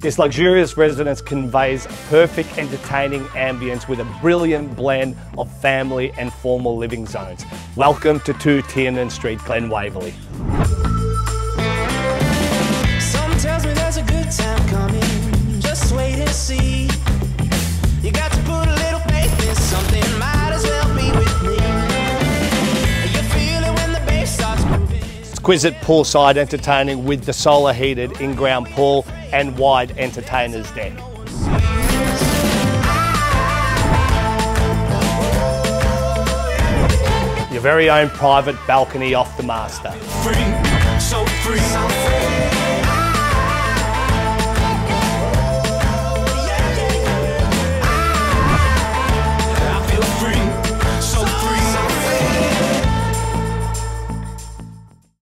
This luxurious residence conveys a perfect entertaining ambience with a brilliant blend of family and formal living zones. Welcome to 2 Tiernan Street, Glen Waverley. Exquisite poolside entertaining with the solar heated in ground pool and wide entertainer's deck. Your very own private balcony off the master. Free, so free.